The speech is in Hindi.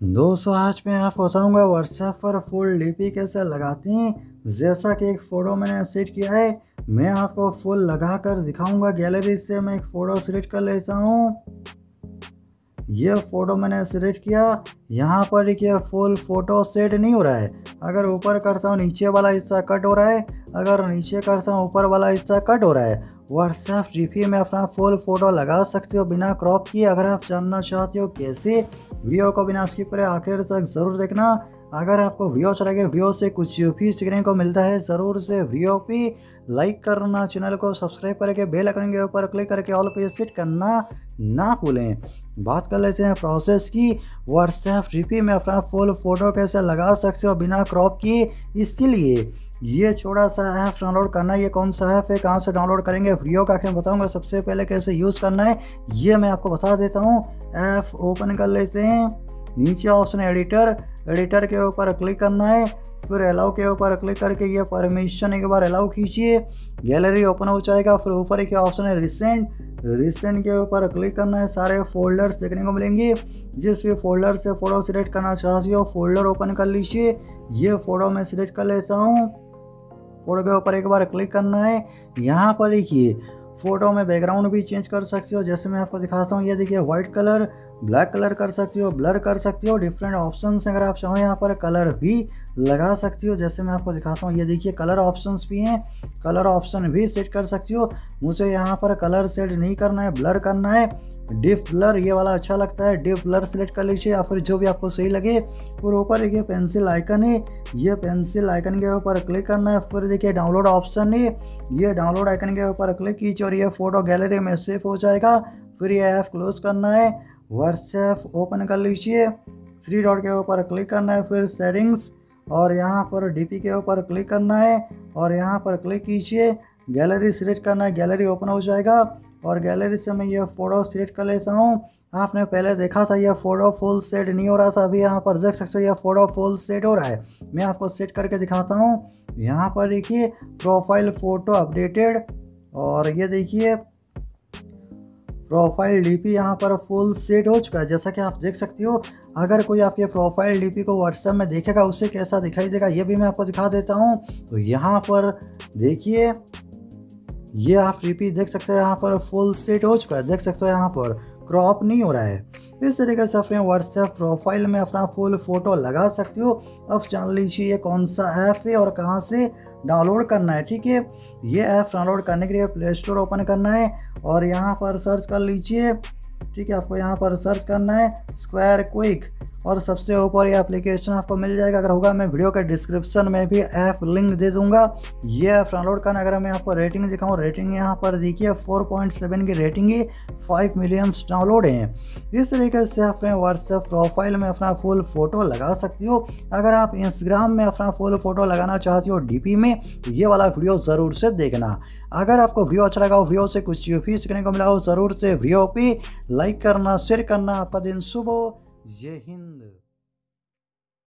दोस्तों, आज मैं आपको बताऊँगा व्हाट्सएप पर फुल डीपी कैसे लगाते हैं। जैसा कि एक फ़ोटो मैंने सेट किया है, मैं आपको फुल लगा कर दिखाऊँगा गैलरी से मैं एक फ़ोटो सेलेक्ट कर लेता हूँ। ये फ़ोटो मैंने सेलेक्ट किया। यहाँ पर देखिए फुल फ़ोटो सेट नहीं हो रहा है। अगर ऊपर करता हूँ, नीचे वाला हिस्सा कट हो रहा है। अगर नीचे करता हूँ, ऊपर वाला हिस्सा कट हो रहा है। व्हाट्सएप जी में अपना फुल फ़ोटो लगा सकते हो बिना क्रॉप किए। अगर आप जानना चाहते हो कैसे वीडियो को बिना स्किप करें आखिर तक ज़रूर देखना। अगर आपको वीडियो अच्छा लगे, वीडियो से कुछ भी सीखने को मिलता है, ज़रूर से वीडियो पे लाइक करना, चैनल को सब्सक्राइब करके बेल आइकन के ऊपर क्लिक करके ऑल पे सेट करना ना भूलें। बात कर लेते हैं प्रोसेस की। व्हाट्सएप रीपी में अपना फुल फ़ोटो कैसे लगा सकते हो बिना क्रॉप किए इसके लिए ये छोटा सा ऐप डाउनलोड करना है ये कौन सा ऐप है, कहाँ से डाउनलोड करेंगे वीडियो का आखिर बताऊँगा। सबसे पहले कैसे यूज़ करना है, ये मैं आपको बता देता हूँ। ऐप ओपन कर लेते हैं। नीचे ऑप्शन एडिटर एडिटर के ऊपर क्लिक करना है। फिर अलाउ के ऊपर क्लिक करके ये परमिशन एक बार अलाउ कीजिए। गैलरी ओपन हो जाएगा। फिर ऊपर एक ऑप्शन है रिसेंट रिसेंट के ऊपर क्लिक करना है। सारे फोल्डर्स देखने को मिलेंगे। जिस भी फोल्डर से फ़ोटो सिलेक्ट करना चाहती हो फोल्डर ओपन कर लीजिए। ये फ़ोटो मैं सिलेक्ट कर लेता हूँ। फ़ोटो के ऊपर एक बार क्लिक करना है। यहाँ पर देखिए फ़ोटो में बैकग्राउंड भी चेंज कर सकते हो। जैसे मैं आपको दिखाता हूँ, ये देखिए व्हाइट कलर ब्लैक कलर कर सकते हो ब्लर कर सकते हो। डिफरेंट ऑप्शन अगर आप चाहो यहाँ पर कलर भी लगा सकती हो, जैसे मैं आपको दिखाता हूँ। ये देखिए कलर ऑप्शंस भी हैं। कलर ऑप्शन भी सेट कर सकती हो। मुझे यहाँ पर कलर सेट नहीं करना है ब्लर करना है। डिप ब्लर ये वाला अच्छा लगता है। डिप ब्लर सेलेक्ट कर लीजिए या फिर जो भी आपको सही लगे। फिर ऊपर देखिए पेंसिल आइकन है। ये पेंसिल आइकन के ऊपर क्लिक करना है। फिर देखिए डाउनलोड ऑप्शन है। ये डाउनलोड आइकन के ऊपर क्लिक कीजिए और ये फ़ोटो गैलरी में सेव हो जाएगा। फिर ये ऐप क्लोज करना है। व्हाट्सएप ओपन कर लीजिए। थ्री डॉट के ऊपर क्लिक करना है। फिर सेटिंग्स और यहाँ पर डीपी के ऊपर क्लिक करना है और यहाँ पर क्लिक कीजिए। गैलरी सिलेक्ट करना है। गैलरी ओपन हो जाएगा। और गैलरी से मैं ये फ़ोटो सिलेक्ट कर लेता हूँ। आपने पहले देखा था यह फ़ोटो फुल सेट नहीं हो रहा था। अभी यहाँ पर देख सकते हो यह फ़ोटो फुल सेट हो रहा है। मैं आपको सेट करके दिखाता हूँ। यहाँ पर देखिए प्रोफ़ाइल फ़ोटो अपडेटेड और ये देखिए प्रोफ़ाइल डीपी यहाँ पर फुल सेट हो चुका है। जैसा कि आप देख सकती हो, अगर कोई आपके प्रोफ़ाइल डीपी को व्हाट्सएप में देखेगा उससे कैसा दिखाई देगा, ये भी मैं आपको दिखा देता हूँ। तो यहाँ पर देखिए, ये आप डीपी देख सकते हो, यहाँ पर फुल सेट हो चुका है। देख सकते हो यहाँ पर क्रॉप नहीं हो रहा है। इस तरीके से अपने व्हाट्सएप प्रोफ़ाइल में अपना फुल फ़ोटो लगा सकते हो। अब जान लीजिए ये कौन सा ऐप है और कहाँ से डाउनलोड करना है, ठीक है? ये ऐप डाउनलोड करने के लिए प्ले स्टोर ओपन करना है और यहाँ पर सर्च कर लीजिए, ठीक है? आपको यहाँ पर सर्च करना है स्क्वायर क्विक और सबसे ऊपर ये एप्लीकेशन आपको मिल जाएगा। अगर होगा, मैं वीडियो के डिस्क्रिप्शन में भी ऐप लिंक दे दूँगा। ये ऐप डाउनलोड करना। अगर मैं आपको रेटिंग दिखाऊँ रेटिंग यहाँ पर देखिए 4.7 की रेटिंग है। 5 मिलियंस डाउनलोड हैं। इस तरीके से आप अपने व्हाट्सएप प्रोफ़ाइल में अपना फुल फ़ोटो लगा सकती हो। अगर आप इंस्टाग्राम में अपना फुल फ़ोटो लगाना चाहती हो डीपी में, ये वाला वीडियो ज़रूर से देखना। अगर आपको वीडियो अच्छा लगा हो वीडियो से कुछ भी सीखने को मिला हो, ज़रूर से वीडियो पे लाइक करना शेयर करना। आपका दिन शुभ हो। जय हिंद।